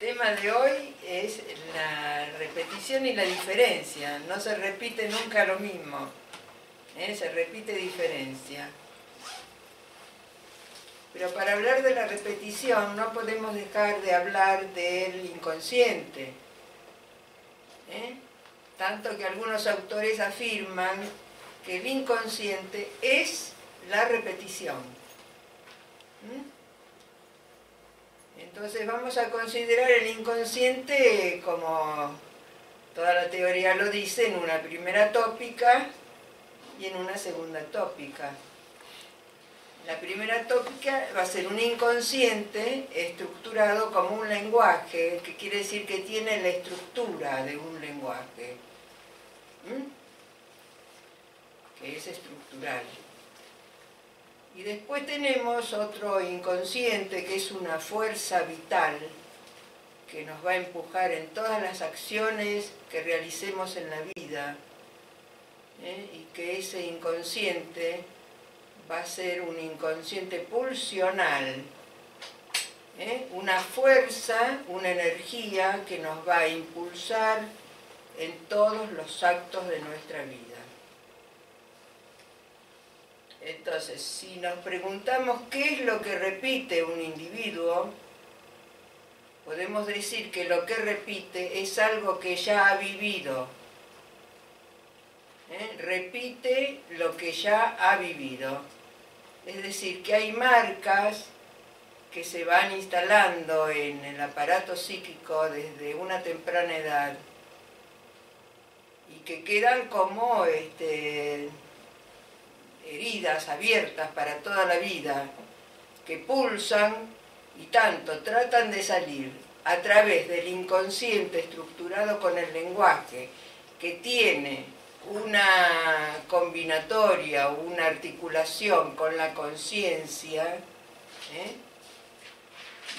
El tema de hoy es la repetición y la diferencia. No se repite nunca lo mismo. ¿eh? Se repite diferencia. Pero para hablar de la repetición no podemos dejar de hablar del inconsciente. ¿eh? Tanto que algunos autores afirman que el inconsciente es la repetición. Entonces vamos a considerar el inconsciente como toda la teoría lo dice en una primera tópica y en una segunda tópica. La primera tópica va a ser un inconsciente estructurado como un lenguaje, que quiere decir que tiene la estructura de un lenguaje, que es estructural. Y después tenemos otro inconsciente que es una fuerza vital que nos va a empujar en todas las acciones que realicemos en la vida ¿eh? y que ese inconsciente va a ser un inconsciente pulsional, ¿eh? una fuerza, una energía que nos va a impulsar en todos los actos de nuestra vida. Entonces, si nos preguntamos qué es lo que repite un individuo, podemos decir que lo que repite es algo que ya ha vivido. ¿Eh? Repite lo que ya ha vivido. Es decir, que hay marcas que se van instalando en el aparato psíquico desde una temprana edad y que quedan como este, heridas abiertas para toda la vida, que pulsan y tanto tratan de salir a través del inconsciente estructurado con el lenguaje, que tiene una combinatoria o una articulación con la conciencia, ¿eh?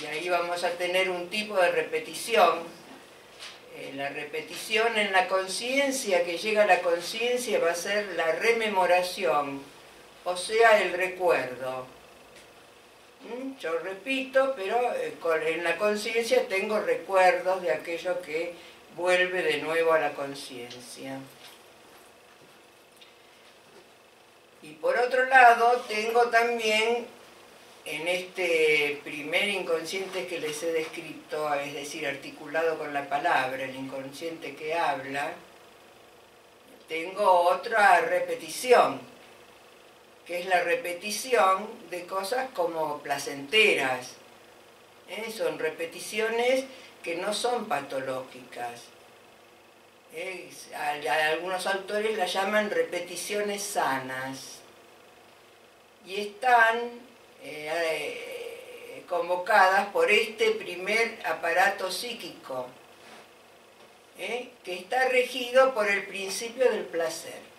y ahí vamos a tener un tipo de repetición. Eh, la repetición en la conciencia, que llega a la conciencia, va a ser la rememoración o sea, el recuerdo. ¿Mm? Yo repito, pero eh, en la conciencia tengo recuerdos de aquello que vuelve de nuevo a la conciencia. Y por otro lado, tengo también en este primer inconsciente que les he descrito, es decir, articulado con la palabra, el inconsciente que habla, tengo otra repetición que es la repetición de cosas como placenteras. ¿eh? Son repeticiones que no son patológicas. ¿eh? Algunos autores las llaman repeticiones sanas. Y están eh, convocadas por este primer aparato psíquico, que está regido por el principio del placer.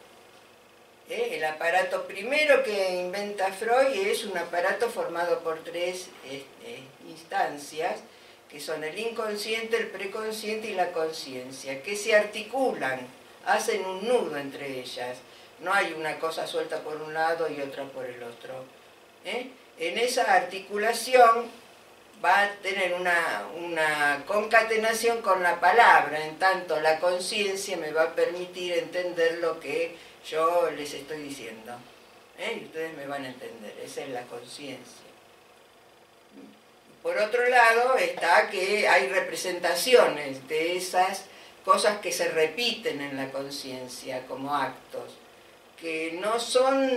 El aparato primero que inventa Freud es un aparato formado por tres este, instancias, que son el inconsciente, el preconsciente y la conciencia, que se articulan, hacen un nudo entre ellas. No hay una cosa suelta por un lado y otra por el otro. ¿eh? En esa articulación va a tener una, una, concatenación con la palabra, en tanto la conciencia me va a permitir entender lo que yo les estoy diciendo. ¿eh? Y ustedes me van a entender, esa es la conciencia. Por otro lado está que hay representaciones de esas cosas que se repiten en la conciencia como actos, que no son,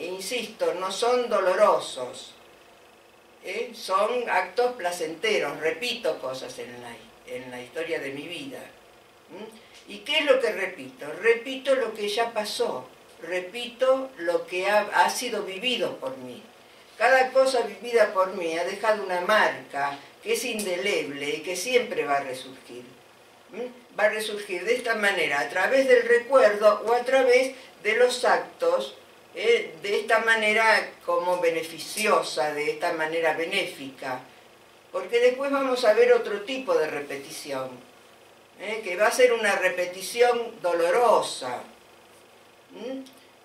insisto, no son dolorosos, ¿eh? son actos placenteros, repito cosas en la, en la historia de mi vida. ¿Y qué es lo que repito? Repito lo que ya pasó, repito lo que ha, sido vivido por mí. Cada cosa vivida por mí ha dejado una marca que es indeleble y que siempre va a resurgir. Va a resurgir de esta manera, a través del recuerdo o a través de los actos, ¿eh? de esta manera como beneficiosa, de esta manera benéfica. Porque después vamos a ver otro tipo de repetición ¿eh? que va a ser una repetición dolorosa,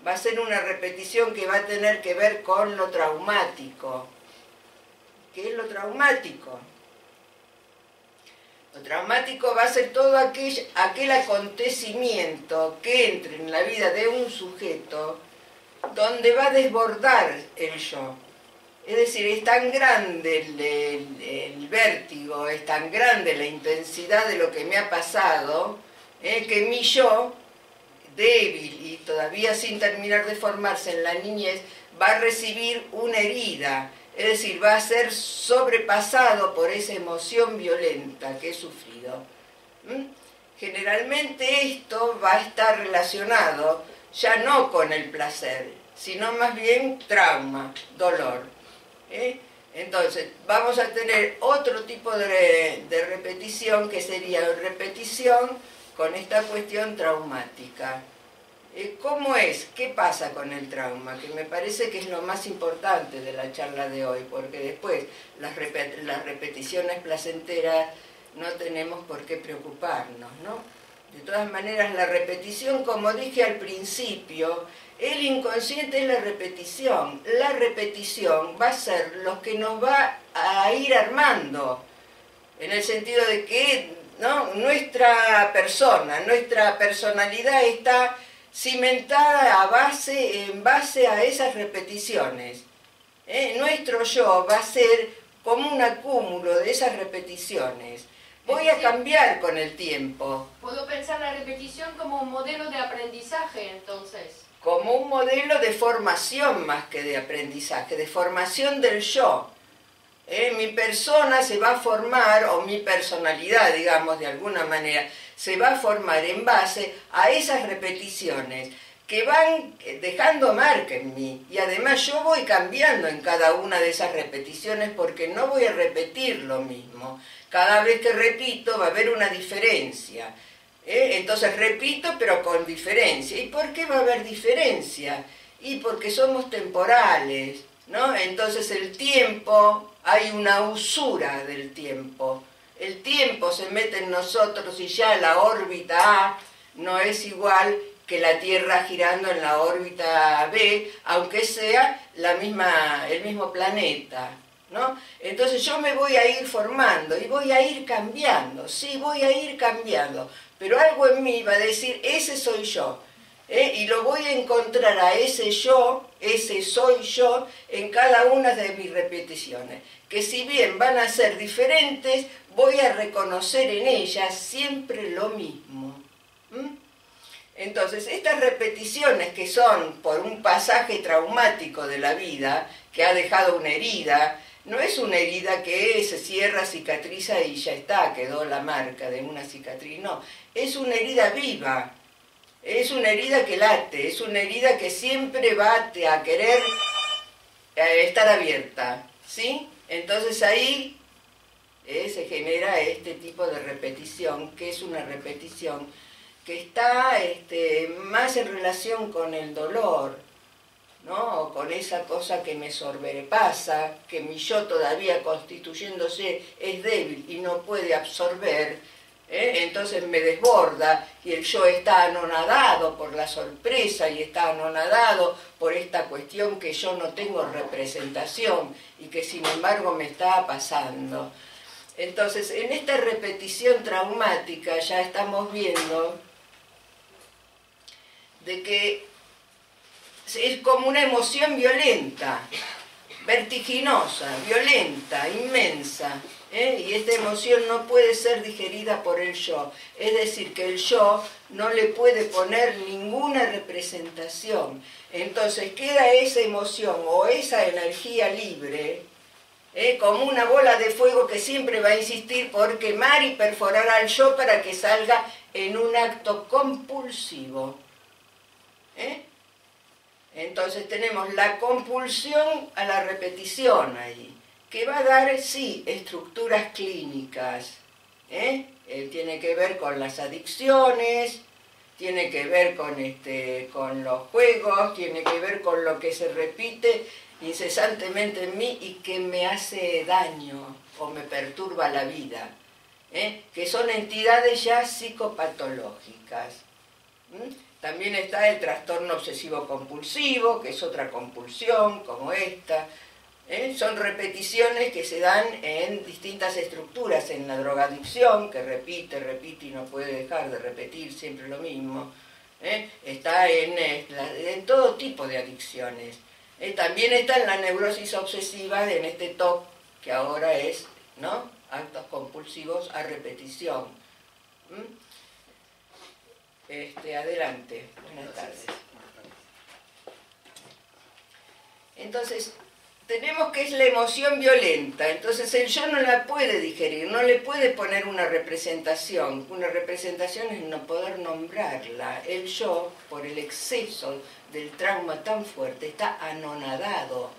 va a ser una repetición que va a tener que ver con lo traumático. ¿Qué es lo traumático? Lo traumático va a ser todo aquel, aquel acontecimiento que entre en la vida de un sujeto donde va a desbordar el yo. Es decir, es tan grande el, vértigo, es tan grande la intensidad de lo que me ha pasado, eh, que mi yo, débil y todavía sin terminar de formarse en la niñez, va a recibir una herida, es decir, va a ser sobrepasado por esa emoción violenta que he sufrido. ¿Mm? Generalmente esto va a estar relacionado ya no con el placer, sino más bien trauma, dolor. ¿Eh? Entonces, vamos a tener otro tipo de, repetición que sería repetición con esta cuestión traumática. Eh, ¿Cómo es? ¿Qué pasa con el trauma? Que me parece que es lo más importante de la charla de hoy, porque después las, las repeticiones placenteras no tenemos por qué preocuparnos, ¿no? De todas maneras, la repetición, como dije al principio, el inconsciente es la repetición. La repetición va a ser lo que nos va a ir armando, en el sentido de que ¿no? nuestra persona, nuestra personalidad está cimentada a base, en base a esas repeticiones. ¿Eh? Nuestro yo va a ser como un acúmulo de esas repeticiones. Voy a cambiar con el tiempo. ¿Puedo pensar la repetición como un modelo de aprendizaje entonces? Como un modelo de formación más que de aprendizaje, de formación del yo. ¿Eh? Mi persona se va a formar, o mi personalidad, digamos, de alguna manera, se va a formar en base a esas repeticiones que van dejando marca en mí. Y además yo voy cambiando en cada una de esas repeticiones porque no voy a repetir lo mismo. Cada vez que repito va a haber una diferencia. ¿Eh? Entonces repito pero con diferencia. ¿Y por qué va a haber diferencia? Y porque somos temporales, ¿no? Entonces el tiempo, hay una usura del tiempo el tiempo se mete en nosotros y ya la órbita A no es igual que la Tierra girando en la órbita B, aunque sea la misma, el mismo planeta. ¿No? Entonces yo me voy a ir formando y voy a ir cambiando, sí, voy a ir cambiando, pero algo en mí va a decir, ese soy yo. ¿eh? Y lo voy a encontrar a ese yo, ese soy yo, en cada una de mis repeticiones. Que si bien van a ser diferentes, voy a reconocer en ella siempre lo mismo. Entonces, estas repeticiones que son por un pasaje traumático de la vida, que ha dejado una herida, no es una herida que se cierra, cicatriza y ya está, quedó la marca de una cicatriz, no, es una herida viva, es una herida que late, es una herida que siempre va a querer eh, estar abierta, ¿sí? Entonces ahí eh, se genera este tipo de repetición, que es una repetición que está este, más en relación con el dolor, ¿no? con esa cosa que me sobrepasa, que mi yo todavía constituyéndose es débil y no puede absorber, ¿eh? entonces me desborda y el yo está anonadado por la sorpresa y está anonadado por esta cuestión que yo no tengo representación y que sin embargo me está pasando. Entonces, en esta repetición traumática ya estamos viendo de que es como una emoción violenta, vertiginosa, violenta, inmensa, ¿eh? y esta emoción no puede ser digerida por el yo. Es decir, que el yo no le puede poner ninguna representación. Entonces queda esa emoción o esa energía libre ¿eh? como una bola de fuego que siempre va a insistir por quemar y perforar al yo para que salga en un acto compulsivo. ¿eh? Entonces tenemos la compulsión a la repetición ahí, que va a dar, sí, estructuras clínicas. ¿eh? tiene que ver con las adicciones, tiene que ver con, este, con los juegos, tiene que ver con lo que se repite incesantemente en mí y que me hace daño o me perturba la vida, ¿eh? que son entidades ya psicopatológicas. También está el trastorno obsesivo compulsivo, que es otra compulsión como esta. ¿eh? Son repeticiones que se dan en distintas estructuras, en la drogadicción, que repite, repite y no puede dejar de repetir siempre lo mismo. ¿eh? Está en, en, todo tipo de adicciones. ¿eh? También está en la neurosis obsesiva, en este TOC, que ahora es ¿no? actos compulsivos a repetición. Este, adelante, buenas tardes. Entonces, tenemos que es la emoción violenta, entonces el yo no la puede digerir, no le puede poner una representación. Una representación es no poder nombrarla. El yo, por el exceso del trauma tan fuerte, está anonadado.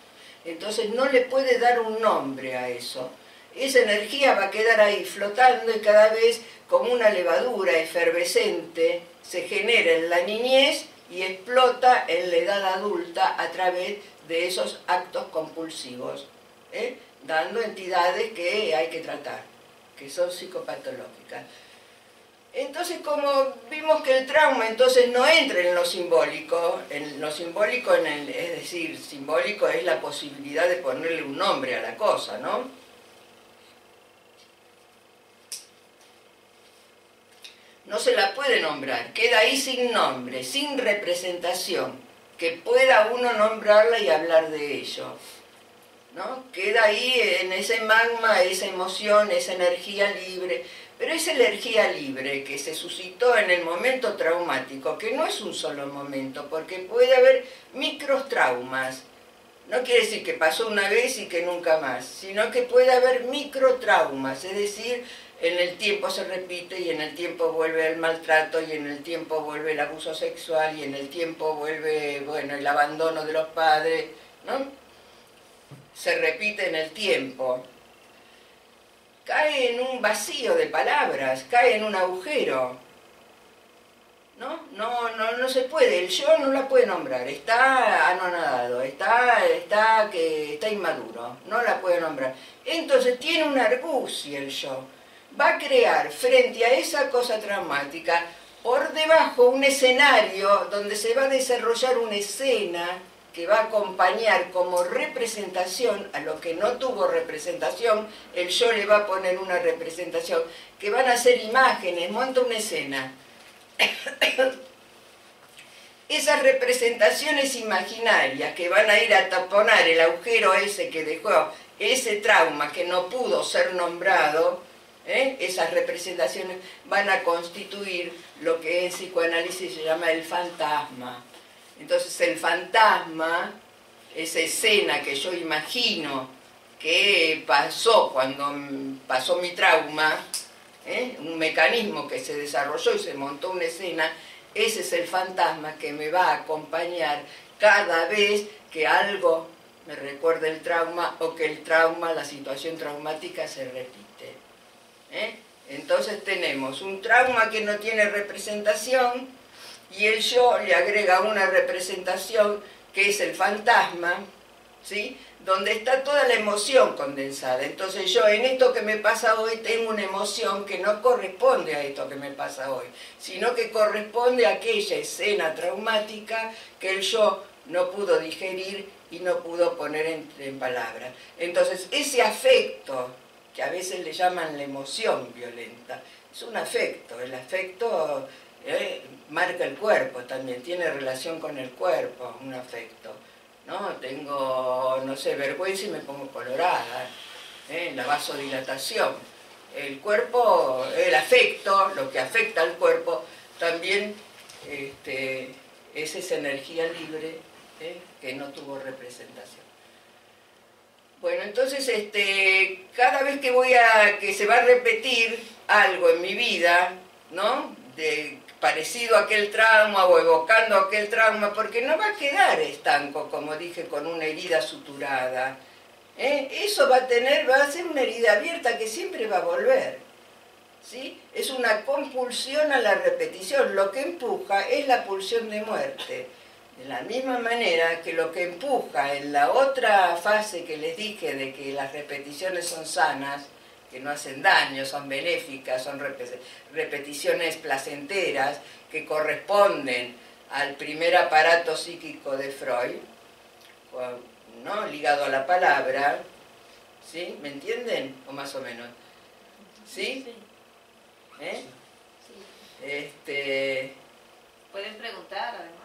Entonces no le puede dar un nombre a eso. Esa energía va a quedar ahí flotando y cada vez como una levadura efervescente se genera en la niñez y explota en la edad adulta a través de esos actos compulsivos, ¿eh? dando entidades que hay que tratar, que son psicopatológicas. Entonces, como vimos que el trauma entonces no entra en lo simbólico, en lo simbólico, en el, es decir, simbólico es la posibilidad de ponerle un nombre a la cosa, ¿no? No se la puede nombrar, queda ahí sin nombre, sin representación, que pueda uno nombrarla y hablar de ello. ¿no? Queda ahí en ese magma, esa emoción, esa energía libre, pero esa energía libre que se suscitó en el momento traumático, que no es un solo momento, porque puede haber micros traumas, no quiere decir que pasó una vez y que nunca más, sino que puede haber microtraumas, es decir, en el tiempo se repite y en el tiempo vuelve el maltrato y en el tiempo vuelve el abuso sexual y en el tiempo vuelve, bueno, el abandono de los padres, ¿no? Se repite en el tiempo. Cae en un vacío de palabras, cae en un agujero. ¿No? No, no, no se puede, el yo no la puede nombrar, está anonadado, está, está, que, está inmaduro, no la puede nombrar. Entonces tiene una argucia el yo va a crear frente a esa cosa traumática por debajo un escenario donde se va a desarrollar una escena que va a acompañar como representación a lo que no tuvo representación, el yo le va a poner una representación, que van a ser imágenes, monta una escena. Esas representaciones imaginarias que van a ir a taponar el agujero ese que dejó ese trauma que no pudo ser nombrado, ¿eh? esas representaciones van a constituir lo que en psicoanálisis se llama el fantasma. Entonces el fantasma, esa escena que yo imagino que pasó cuando pasó mi trauma, ¿eh? un mecanismo que se desarrolló y se montó una escena, ese es el fantasma que me va a acompañar cada vez que algo me recuerde el trauma o que el trauma, la situación traumática se repite. ¿Eh? Entonces tenemos un trauma que no tiene representación y el yo le agrega una representación que es el fantasma, ¿sí? donde está toda la emoción condensada. Entonces yo en esto que me pasa hoy tengo una emoción que no corresponde a esto que me pasa hoy, sino que corresponde a aquella escena traumática que el yo no pudo digerir y no pudo poner en, en palabras. Entonces ese afecto que a veces le llaman la emoción violenta. Es un afecto, el afecto eh, marca el cuerpo también, tiene relación con el cuerpo, un afecto. ¿no? Tengo, no sé, vergüenza y me pongo colorada, ¿eh? la vasodilatación. El cuerpo, el afecto, lo que afecta al cuerpo, también este, es esa energía libre ¿eh? que no tuvo representación. Bueno, entonces este, cada vez que voy a, que se va a repetir algo en mi vida, ¿no? De, parecido a aquel trauma o evocando aquel trauma, porque no va a quedar estanco, como dije, con una herida suturada. ¿eh? Eso va a tener, va a ser una herida abierta que siempre va a volver. ¿sí? Es una compulsión a la repetición. Lo que empuja es la pulsión de muerte. De la misma manera que lo que empuja en la otra fase que les dije de que las repeticiones son sanas, que no hacen daño, son benéficas, son repeticiones placenteras, que corresponden al primer aparato psíquico de Freud, ¿no? Ligado a la palabra, ¿sí? ¿Me entienden? O más o menos. ¿Sí? ¿Eh? Este... Pueden preguntar además.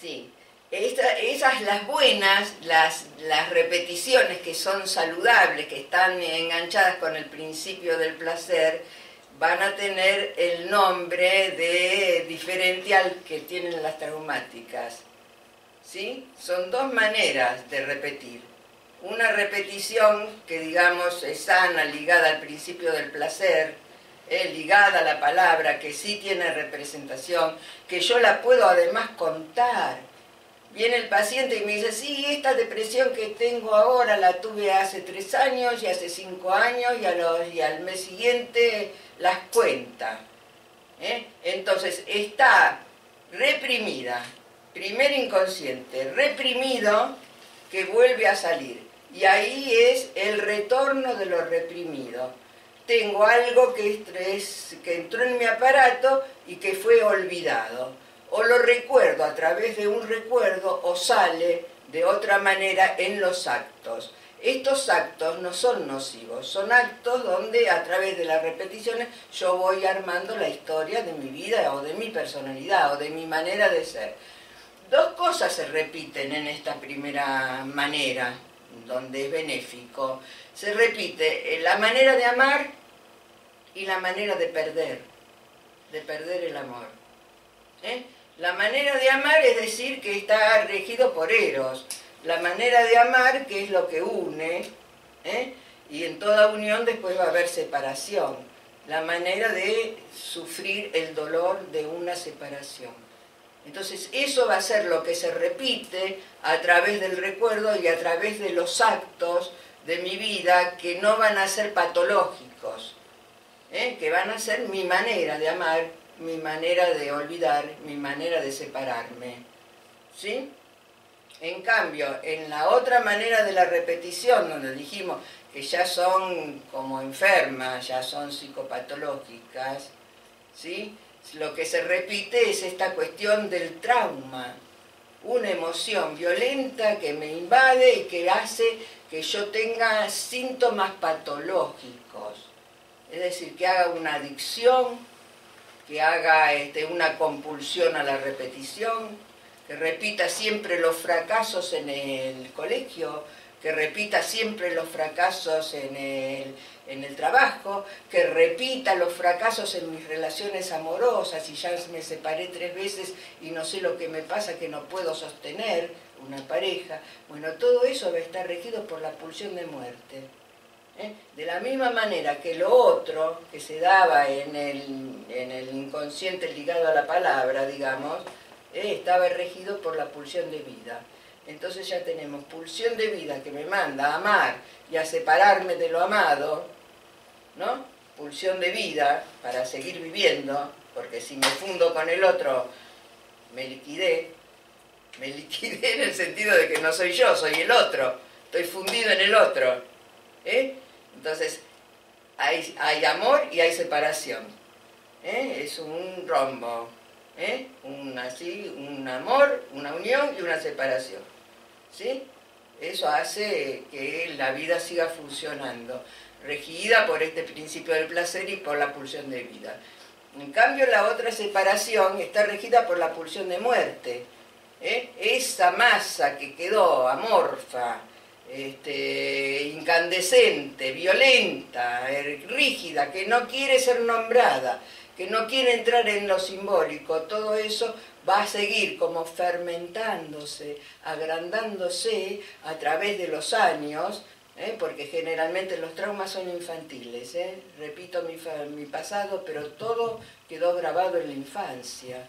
Sí. esas las buenas, las, las repeticiones que son saludables, que están enganchadas con el principio del placer, van a tener el nombre de diferencial que tienen las traumáticas. ¿Sí? Son dos maneras de repetir. Una repetición que digamos es sana, ligada al principio del placer, ligada a la palabra, que sí tiene representación, que yo la puedo además contar. Viene el paciente y me dice, sí, esta depresión que tengo ahora la tuve hace tres años y hace cinco años y, y al mes siguiente las cuenta. ¿eh? Entonces está reprimida, primer inconsciente, reprimido que vuelve a salir. Y ahí es el retorno de lo reprimido. Tengo algo que, que entró en mi aparato y que fue olvidado. O lo recuerdo a través de un recuerdo o sale de otra manera en los actos. Estos actos no son nocivos, son actos donde a través de las repeticiones yo voy armando la historia de mi vida o de mi personalidad o de mi manera de ser. Dos cosas se repiten en esta primera manera, donde es benéfico. Se repite la manera de amar y la manera de perder, de perder el amor. ¿Eh? La manera de amar es decir que está regido por Eros la manera de amar, que es lo que une, ¿eh? y en toda unión después va a haber separación, la manera de sufrir el dolor de una separación. Entonces eso va a ser lo que se repite a través del recuerdo y a través de los actos de mi vida que no van a ser patológicos, ¿eh? que van a ser mi manera de amar, mi manera de olvidar, mi manera de separarme. ¿Sí? En cambio, en la otra manera de la repetición, donde dijimos que ya son como enfermas, ya son psicopatológicas, ¿sí? Lo que se repite es esta cuestión del trauma, una emoción violenta que me invade y que hace que yo tenga síntomas patológicos. Es decir, que haga una adicción, que haga este, una compulsión a la repetición, que repita siempre los fracasos en el colegio, que repita siempre los fracasos en el, en el trabajo, que repita los fracasos en mis relaciones amorosas, y ya me separé tres veces y no sé lo que me pasa, que no puedo sostener una pareja. Bueno, todo eso va a estar regido por la pulsión de muerte. ¿eh? De la misma manera que lo otro que se daba en el, en el inconsciente ligado a la palabra, digamos, ¿eh? estaba regido por la pulsión de vida. Entonces ya tenemos pulsión de vida que me manda a amar y a separarme de lo amado, ¿no? Pulsión de vida para seguir viviendo, porque si me fundo con el otro, me liquidé. Me liquidé en el sentido de que no soy yo, soy el otro. Estoy fundido en el otro. ¿eh? Entonces, hay, hay amor y hay separación. ¿eh? Es un rombo. ¿eh? un, así, un amor, una unión y una separación. ¿Sí? Eso hace que la vida siga funcionando, regida por este principio del placer y por la pulsión de vida. En cambio, la otra separación está regida por la pulsión de muerte. ¿eh? Esa masa que quedó amorfa, este, incandescente, violenta, er, rígida, que no quiere ser nombrada, que no quiere entrar en lo simbólico, todo eso va a seguir como fermentándose, agrandándose a través de los años, ¿eh? porque generalmente los traumas son infantiles, ¿eh? repito mi, mi, pasado, pero todo quedó grabado en la infancia.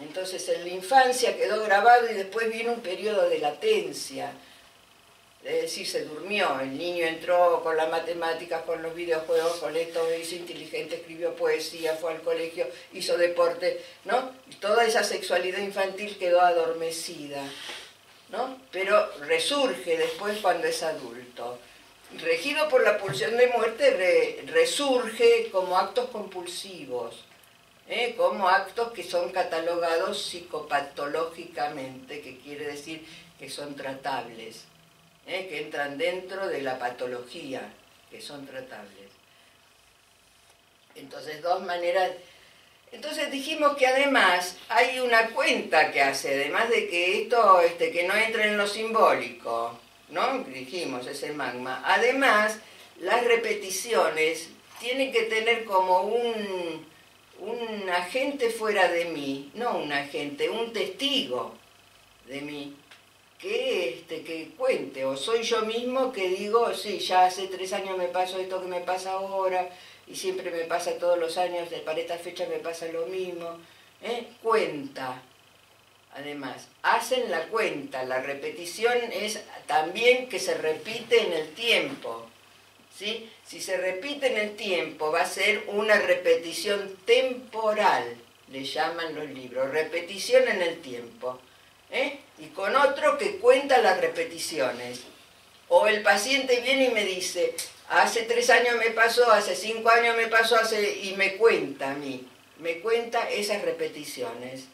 Entonces en la infancia quedó grabado y después viene un periodo de latencia, es decir, se durmió, el niño entró con las matemáticas, con los videojuegos, con esto, hizo inteligente, escribió poesía, fue al colegio, hizo deporte, ¿no? Y toda esa sexualidad infantil quedó adormecida, ¿no? Pero resurge después cuando es adulto. Regido por la pulsión de muerte, resurge como actos compulsivos. ¿eh? como actos que son catalogados psicopatológicamente, que quiere decir que son tratables, que entran dentro de la patología, que son tratables. Entonces, dos maneras... Entonces dijimos que además hay una cuenta que hace, además de que esto, este, que no entre en lo simbólico, ¿no? Dijimos, ese magma. Además, las repeticiones tienen que tener como un, un agente fuera de mí, no un agente, un testigo de mí, que, este, que cuente, o soy yo mismo que digo, sí, ya hace tres años me pasó esto que me pasa ahora, y siempre me pasa todos los años, para esta fecha me pasa lo mismo, ¿eh? cuenta. Además, hacen la cuenta, la repetición es también que se repite en el tiempo. ¿sí? Si se repite en el tiempo, va a ser una repetición temporal, le llaman los libros, repetición en el tiempo. ¿Eh? Y con otro que cuenta las repeticiones. O el paciente viene y me dice, hace tres años me pasó, hace cinco años me pasó, hace... y me cuenta a mí, me cuenta esas repeticiones.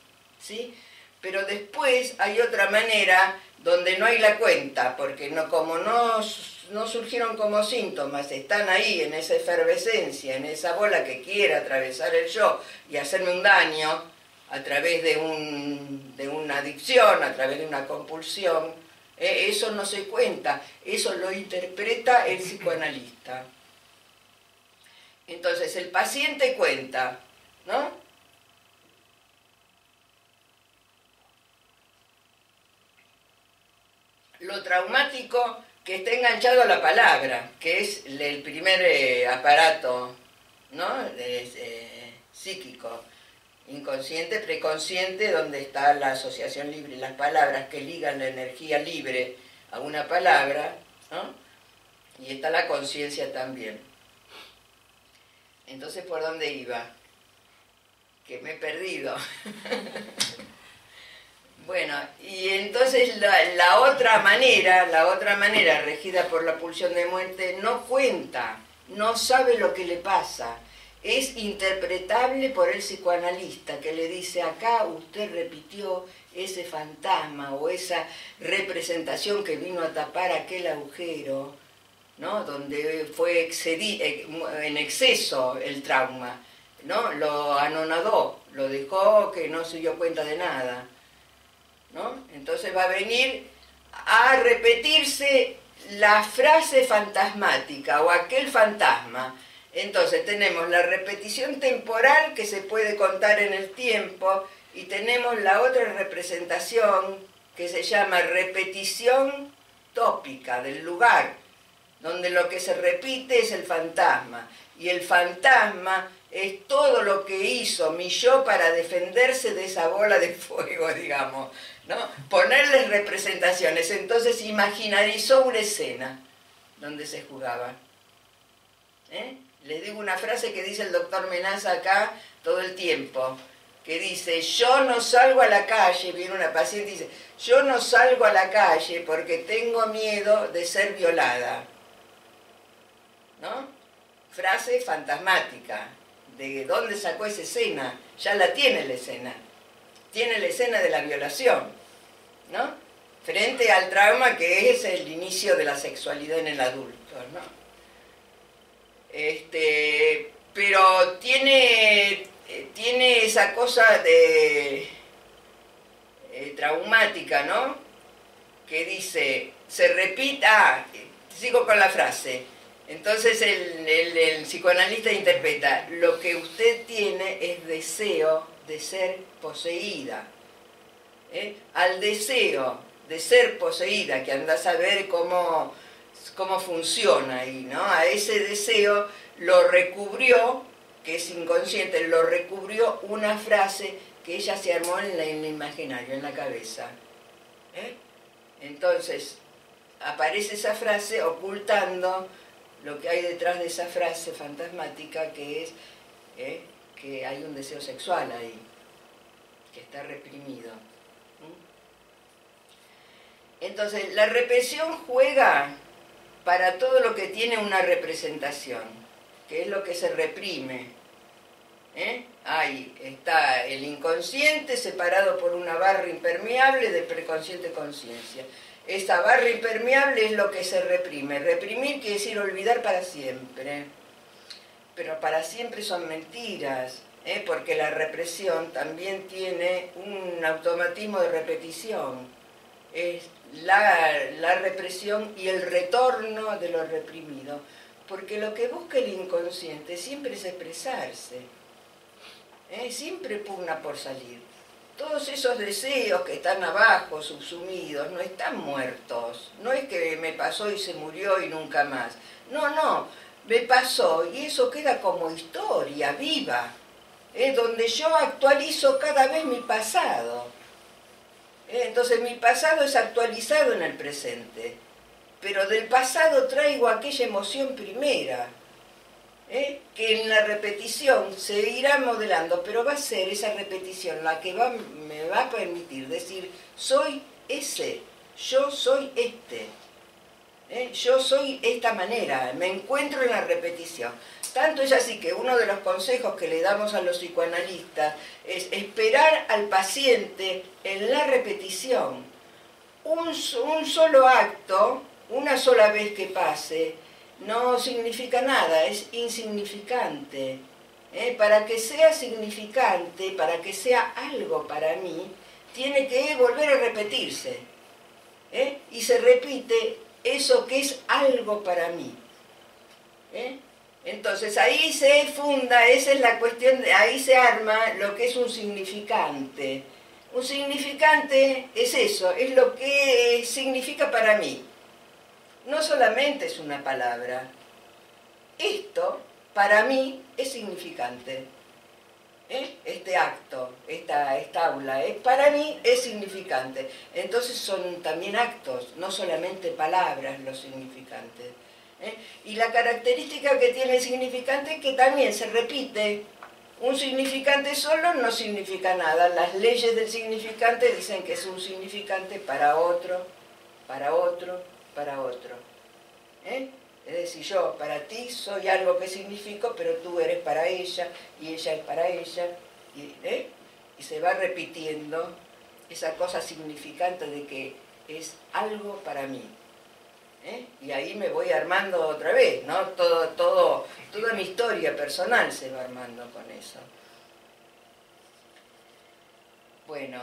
¿sí? Pero después hay otra manera donde no hay la cuenta, porque no, como no no surgieron como síntomas, están ahí en esa efervescencia, en esa bola que quiere atravesar el yo y hacerme un daño a través de, un, de una adicción, a través de una compulsión, eh, eso no se cuenta, eso lo interpreta el psicoanalista. Entonces el paciente cuenta, ¿no? Lo traumático que esté enganchado a la palabra, que es el primer eh, aparato ¿no? Eh, psíquico, inconsciente, preconsciente, donde está la asociación libre, las palabras que ligan la energía libre a una palabra, ¿no? y está la conciencia también. Entonces, ¿por dónde iba? Que me he perdido. Bueno, y entonces la, otra manera, la otra manera regida por la pulsión de muerte, no cuenta, no sabe lo que le pasa. Es interpretable por el psicoanalista que le dice, acá usted repitió ese fantasma o esa representación que vino a tapar aquel agujero, ¿no? donde fue eh, en exceso el trauma, ¿no? lo anonadó, lo dejó que no se dio cuenta de nada. Entonces va a venir a repetirse la frase fantasmática o aquel fantasma. Entonces tenemos la repetición temporal que se puede contar en el tiempo y tenemos la otra representación que se llama repetición tópica del lugar, donde lo que se repite es el fantasma. Y el fantasma es todo lo que hizo mi yo para defenderse de esa bola de fuego, digamos. ¿no? Ponerles representaciones. Entonces imaginarizó una escena donde se jugaba. ¿Eh? Les digo una frase que dice el doctor Menaza acá todo el tiempo, que dice, yo no salgo a la calle, viene una paciente y dice, yo no salgo a la calle porque tengo miedo de ser violada. ¿No? Frase fantasmática. ¿De dónde sacó esa escena? Ya la tiene la escena tiene la escena de la violación, ¿no? Frente al trauma que es el inicio de la sexualidad en el adulto, ¿no? Este, pero tiene, tiene esa cosa de eh, traumática, ¿no? Que dice, se repita, ah, sigo con la frase, entonces el, el, psicoanalista interpreta, lo que usted tiene es deseo de ser poseída. ¿eh? Al deseo de ser poseída, que anda a saber cómo, cómo funciona ahí, ¿no? A ese deseo lo recubrió, que es inconsciente, lo recubrió una frase que ella se armó en, el imaginario, en la cabeza. ¿eh? Entonces, aparece esa frase ocultando lo que hay detrás de esa frase fantasmática que es ¿eh? que hay un deseo sexual ahí, que está reprimido. Entonces, la represión juega para todo lo que tiene una representación, que es lo que se reprime. ¿eh? Ahí está el inconsciente separado por una barra impermeable del preconsciente conciencia. Esta barra impermeable es lo que se reprime. Reprimir quiere decir olvidar para siempre. Pero para siempre son mentiras, ¿eh? porque la represión también tiene un automatismo de repetición. La, la represión y el retorno de lo reprimido. Porque lo que busca el inconsciente siempre es expresarse. ¿eh? Siempre pugna por salir todos esos deseos que están abajo, subsumidos, no están muertos. No es que me pasó y se murió y nunca más. No, no, me pasó y eso queda como historia viva, ¿eh? donde yo actualizo cada vez mi pasado. Entonces mi pasado es actualizado en el presente, pero del pasado traigo aquella emoción primera ¿eh? que en la repetición se irá modelando, pero va a ser esa repetición la que me va a permitir decir, soy ese, yo soy este, ¿eh? yo soy esta manera, me encuentro en la repetición. Tanto es así que uno de los consejos que le damos a los psicoanalistas es esperar al paciente en la repetición. Un, solo acto, una sola vez que pase, no significa nada, es insignificante. ¿eh? Para que sea significante, para que sea algo para mí, tiene que volver a repetirse. ¿eh? Y se repite eso que es algo para mí. Entonces ahí se funda, esa es la cuestión, ahí se arma lo que es un significante. Un significante es eso, es lo que significa para mí no solamente es una palabra. Esto, para mí, es significante. ¿Eh? Este acto, esta, esta aula, ¿eh? para mí es significante. Entonces son también actos, no solamente palabras los significantes. ¿Eh? Y la característica que tiene el significante es que también se repite. Un significante solo no significa nada. Las leyes del significante dicen que es un significante para otro, para otro, para otro. ¿eh? Es decir, yo para ti soy algo que significo, pero tú eres para ella y ella es para ella. Y, ¿eh? y se va repitiendo esa cosa significante de que es algo para mí. ¿Eh? Y ahí me voy armando otra vez, ¿no? Todo, todo, toda mi historia personal se va armando con eso. Bueno,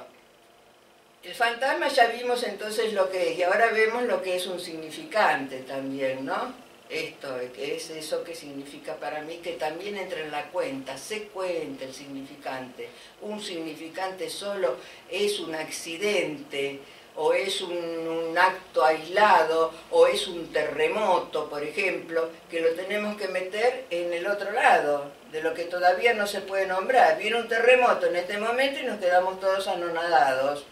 el fantasma ya vimos entonces lo que es, y ahora vemos lo que es un significante también, ¿no? Esto, que es eso que significa para mí, que también entra en la cuenta, se cuenta el significante. Un significante solo es un accidente, o es un, acto aislado, o es un terremoto, por ejemplo, que lo tenemos que meter en el otro lado, de lo que todavía no se puede nombrar. Viene un terremoto en este momento y nos quedamos todos anonadados.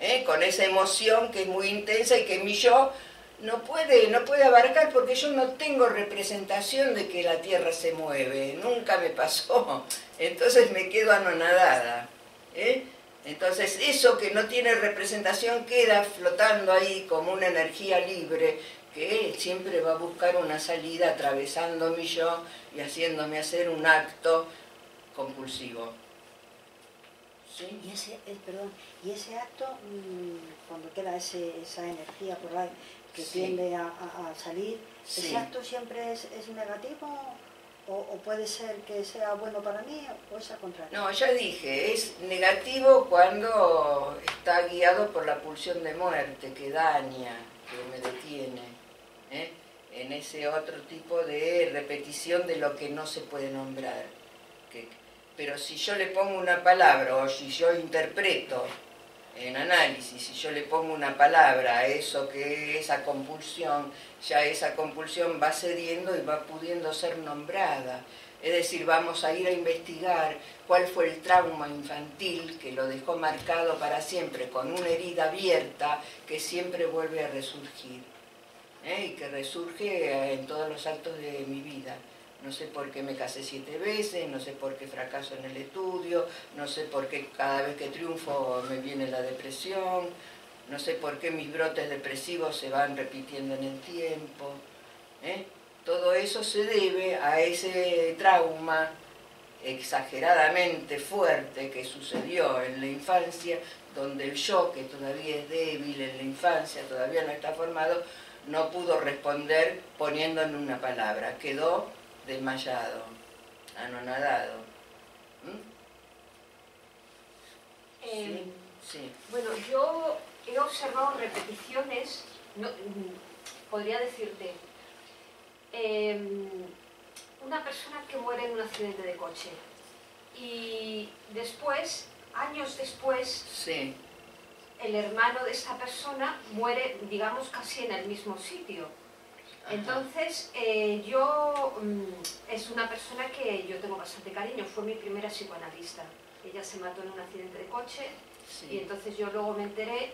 ¿eh? con esa emoción que es muy intensa y que mi yo no puede, no puede abarcar porque yo no tengo representación de que la Tierra se mueve, nunca me pasó, entonces me quedo anonadada. ¿eh? Entonces eso que no tiene representación queda flotando ahí como una energía libre que siempre va a buscar una salida atravesando mi yo y haciéndome hacer un acto compulsivo. Y ese, eh, perdón, y ese acto, mm, cuando queda ese, esa energía por ahí que tiende a, salir, ¿ese acto siempre es, negativo? O, puede ser que sea bueno para mí o al contrario? No, ya dije, es negativo cuando está guiado por la pulsión de muerte que daña, que me detiene. ¿eh? En ese otro tipo de repetición de lo que no se puede nombrar. Que, pero si yo le pongo una palabra o si yo interpreto en análisis, si yo le pongo una palabra a eso que es esa compulsión, ya esa compulsión va cediendo y va pudiendo ser nombrada. Es decir, vamos a ir a investigar cuál fue el trauma infantil que lo dejó marcado para siempre, con una herida abierta que siempre vuelve a resurgir ¿eh? y que resurge en todos los actos de mi vida no sé por qué me casé siete veces, no sé por qué fracaso en el estudio, no sé por qué cada vez que triunfo me viene la depresión, no sé por qué mis brotes depresivos se van repitiendo en el tiempo. ¿eh? Todo eso se debe a ese trauma exageradamente fuerte que sucedió en la infancia, donde el yo, que todavía es débil en la infancia, todavía no está formado, no pudo responder poniéndole una palabra, quedó desmayado, anonadado. ¿Mm? Eh, Sí, Bueno, yo he observado repeticiones, no, podría decirte, em, una persona que muere en un accidente de coche y después, años después, sí, el hermano de esta persona muere, digamos, casi en el mismo sitio. Entonces, eh, yo, mm, es una persona que yo tengo bastante cariño, fue mi primera psicoanalista. Ella se mató en un accidente de coche y entonces yo luego me enteré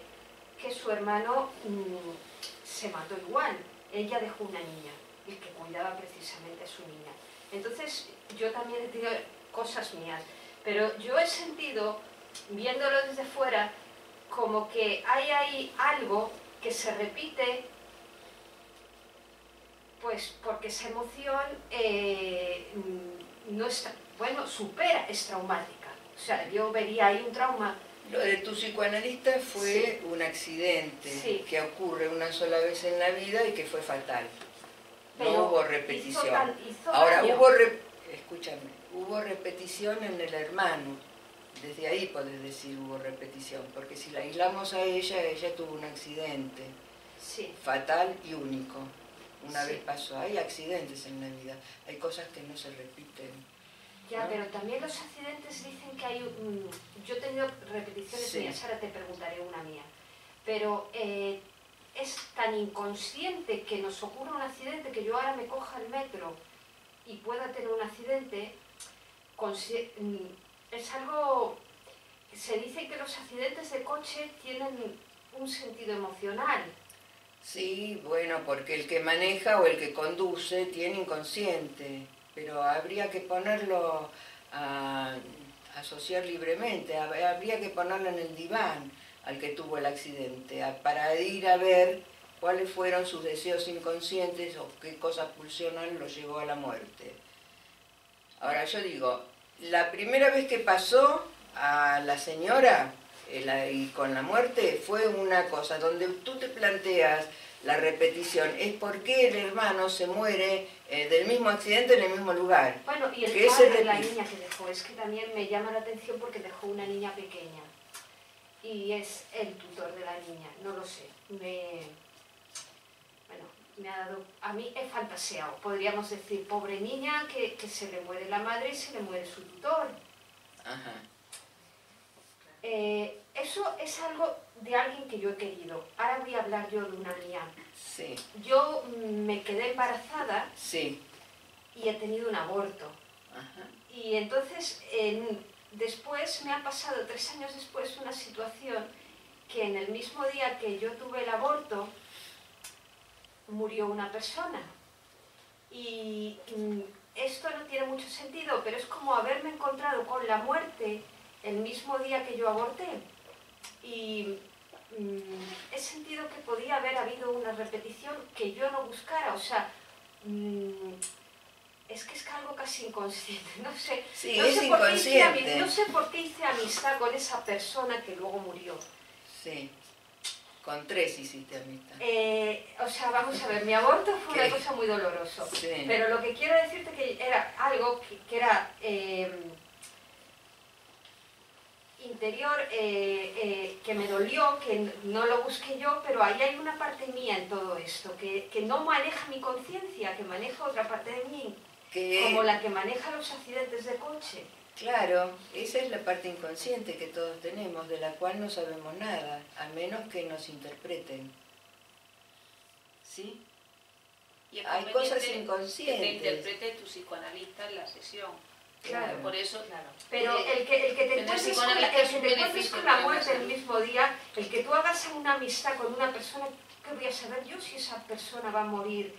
que su hermano mm, se mató igual. Ella dejó una niña, el que cuidaba precisamente a su niña. Entonces yo también he tenido cosas mías, pero yo he sentido, viéndolo desde fuera, como que hay ahí algo que se repite, pues porque esa emoción eh, no está, bueno, supera, es traumática. O sea, yo vería ahí un trauma Lo de tu psicoanalista fue un accidente Sí. que ocurre una sola vez en la vida y que fue fatal. Pero no hubo hizo repetición. tan- hizo Ahora, daño. hubo, re- escúchame, hubo repetición en el hermano. Desde ahí podés decir hubo repetición, porque si la aislamos a ella, ella tuvo un accidente Sí, fatal y único. Una Sí. vez pasó. Hay accidentes en la vida, hay cosas que no se repiten. ya, ¿no? pero también los accidentes dicen que hay... un- yo he tenido repeticiones Sí. mías, ahora te preguntaré una mía. Pero eh, es tan inconsciente que nos ocurra un accidente que yo ahora me coja el metro y pueda tener un accidente, mm, es algo... Se dice que los accidentes de coche tienen un sentido emocional. Sí, bueno, porque el que maneja o el que conduce tiene inconsciente, pero habría que ponerlo a asociar libremente, hab- habría que ponerlo en el diván al que tuvo el accidente, para ir a ver cuáles fueron sus deseos inconscientes o qué cosa pulsional lo llevó a la muerte. Ahora yo digo, la primera vez que pasó a la señora y con la muerte fue una cosa donde tú te planteas la repetición, es por qué el hermano se muere eh, del mismo accidente en el mismo lugar. Bueno, y el ¿Qué se padre de la niña que dejó, es que también me llama la atención porque dejó una niña pequeña. Y es el tutor de la niña, no lo sé. Me, bueno, me ha dado, a mí he fantaseado, podríamos decir, pobre niña que, que se le muere la madre y se le muere su tutor. Ajá. Eh, eso es algo de alguien que yo he querido. Ahora voy a hablar yo de una mía. Sí, Yo mm, me quedé embarazada sí. y he tenido un aborto. Ajá. Y entonces, en- después me ha pasado, tres años después, una situación que en el mismo día que yo tuve el aborto, murió una persona. Y mm, esto no tiene mucho sentido, pero es como haberme encontrado con la muerte el mismo día que yo aborté. Y mm, he sentido que podía haber habido una repetición que yo no buscara, o sea, mm, es que es algo casi inconsciente, no sé. Sí, no sé por qué hice ami- inconsciente. no sé por qué hice amistad con esa persona que luego murió. Sí. Con tres hiciste amistad. Eh, o sea, vamos a ver, mi aborto fue ¿Qué? una cosa muy dolorosa. Sí. Pero lo que quiero decirte que era algo que, que era eh, interior, eh, eh, que me dolió, que no lo busqué yo, pero ahí hay una parte mía en todo esto, que, que no maneja mi conciencia, que maneja otra parte de mí, Que, como la que maneja los accidentes de coche. Claro, esa es la parte inconsciente que todos tenemos, de la cual no sabemos nada, a menos que nos interpreten. ¿Sí? Y Hay cosas Que te inconscientes. interprete tu psicoanalista en la sesión. Claro. Por eso, Claro. Pero el que, el que te encuentres con la, el que te encuentres con la muerte el mismo día, el que tú hagas una amistad con una persona, ¿qué voy a saber yo si esa persona va a morir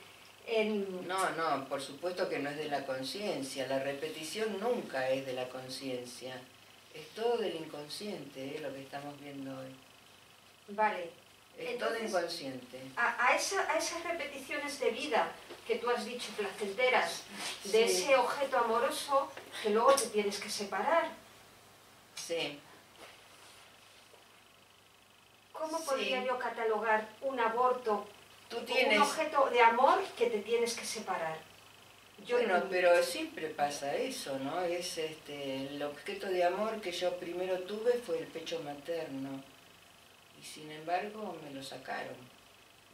en... No, no, por supuesto que no es de la conciencia, la repetición nunca es de la conciencia, es todo del inconsciente, ¿eh? lo que estamos viendo hoy. Vale, Es todo inconsciente. a, a esa- a esas repeticiones de vida que tú has dicho placenteras, de Sí. ese objeto amoroso que luego te tienes que separar. Sí. ¿Cómo Sí. podría yo catalogar un aborto Tú como tienes... un objeto de amor que te tienes que separar? Yo Bueno, no- pero siempre pasa eso, ¿no? Es este, el objeto de amor que yo primero tuve fue el pecho materno. Y sin embargo me lo sacaron,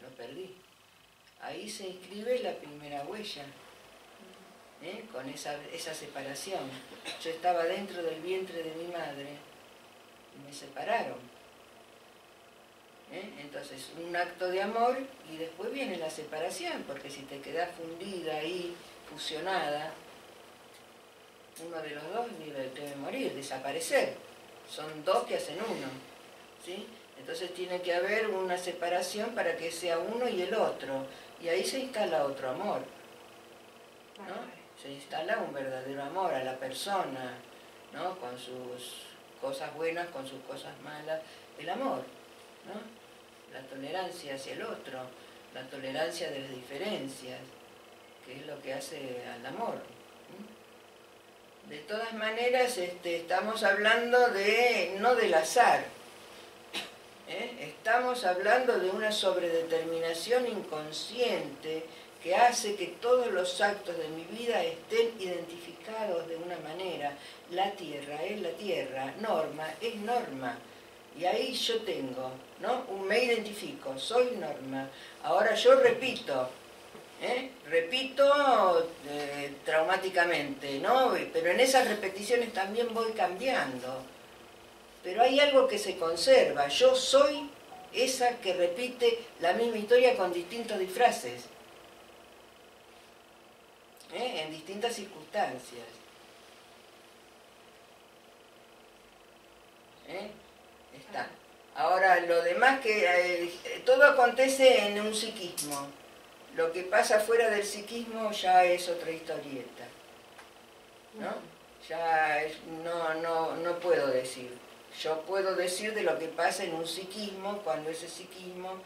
lo perdí. Ahí se inscribe la primera huella, ¿eh? con esa, esa separación. Yo estaba dentro del vientre de mi madre y me separaron. ¿eh? Entonces, un acto de amor y después viene la separación, porque si te quedas fundida ahí, fusionada, uno de los dos debe, morir, desaparecer. Son dos que hacen uno. ¿sí? Entonces tiene que haber una separación para que sea uno y el otro. Y ahí se instala otro amor. ¿no? Se instala un verdadero amor a la persona, ¿no? Con sus cosas buenas, con sus cosas malas, el amor, ¿no? La tolerancia hacia el otro, la tolerancia de las diferencias, que es lo que hace al amor. De todas maneras, este, estamos hablando de, no del azar, ¿eh? estamos hablando de una sobredeterminación inconsciente que hace que todos los actos de mi vida estén identificados de una manera. La tierra es la tierra, norma es norma. Y ahí yo tengo, ¿no? Me identifico, soy norma. Ahora yo repito, ¿eh? repito eh, traumáticamente, ¿no? Pero en esas repeticiones también voy cambiando. Pero hay algo que se conserva. Yo soy esa que repite la misma historia con distintos disfraces. ¿eh? En distintas circunstancias. ¿eh? Está. Ahora, lo demás que eh, todo acontece en un psiquismo. Lo que pasa fuera del psiquismo ya es otra historieta. ¿No? Ya es- no, no, no puedo decir. Yo puedo decir de lo que pasa en un psiquismo cuando ese psiquismo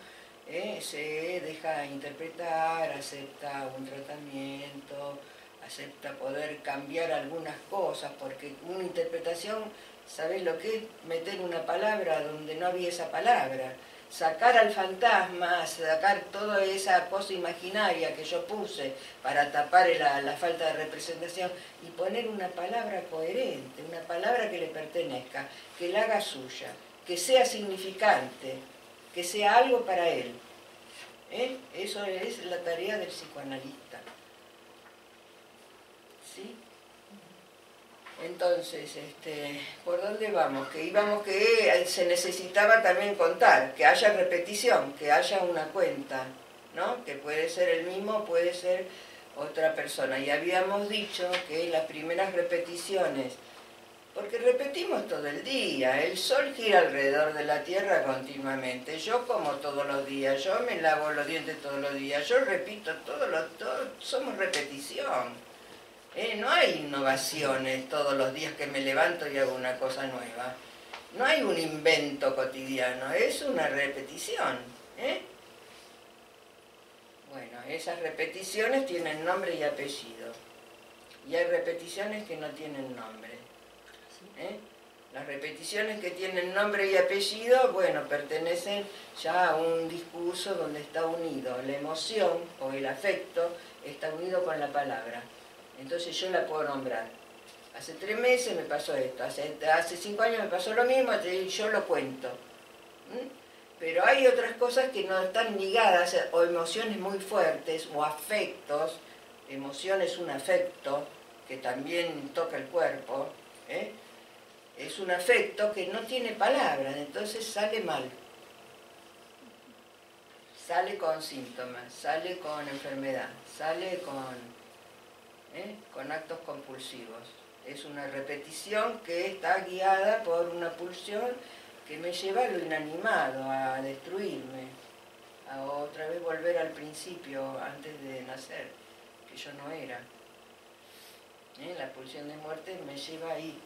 eh, se deja interpretar, acepta un tratamiento, acepta poder cambiar algunas cosas, porque una interpretación, ¿sabes lo que es? Meter una palabra donde no había esa palabra, sacar al fantasma, sacar toda esa cosa imaginaria que yo puse para tapar la, la falta de representación y poner una palabra coherente, una palabra que le pertenezca, que la haga suya, que sea significante, que sea algo para él. ¿Eh? Eso es la tarea del psicoanalista. ¿Sí? Entonces, este, ¿por dónde vamos? Que íbamos que se necesitaba también contar, que haya repetición, que haya una cuenta, ¿no? Que puede ser el mismo, puede ser otra persona. Y habíamos dicho que las primeras repeticiones, porque repetimos todo el día, el sol gira alrededor de la tierra continuamente, yo como todos los días, yo me lavo los dientes todos los días, yo repito todos los, todo, somos repetición. ¿Eh? No hay innovaciones todos los días que me levanto y hago una cosa nueva. No hay un invento cotidiano, es una repetición. ¿eh? Bueno, esas repeticiones tienen nombre y apellido. Y hay repeticiones que no tienen nombre. ¿eh? Las repeticiones que tienen nombre y apellido, bueno, pertenecen ya a un discurso donde está unido la emoción o el afecto, está unido con la palabra. Entonces yo la puedo nombrar. Hace tres meses me pasó esto, hace, cinco años me pasó lo mismo, yo lo cuento. Pero hay otras cosas que no están ligadas, o emociones muy fuertes, o afectos. Emoción es un afecto que también toca el cuerpo. ¿eh? Es un afecto que no tiene palabras, entonces sale mal. Sale con síntomas, sale con enfermedad, sale con ¿eh? con actos compulsivos. Es una repetición que está guiada por una pulsión que me lleva a lo inanimado, a destruirme, a otra vez volver al principio antes de nacer, que yo no era. ¿Eh? La pulsión de muerte me lleva ahí,